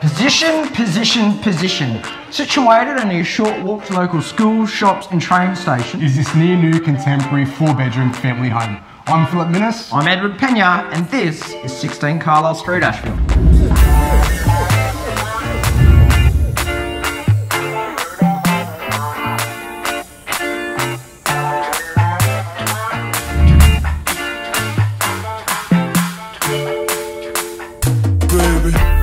Position, position, position. Situated only a short walk to local schools, shops, and train stations. is this near new contemporary four bedroom family home. I'm Philip Minnis. I'm Edward Pena, and this is 16 Carlisle Street, Ashfield. baby.